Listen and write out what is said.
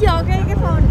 giờ cái cái phone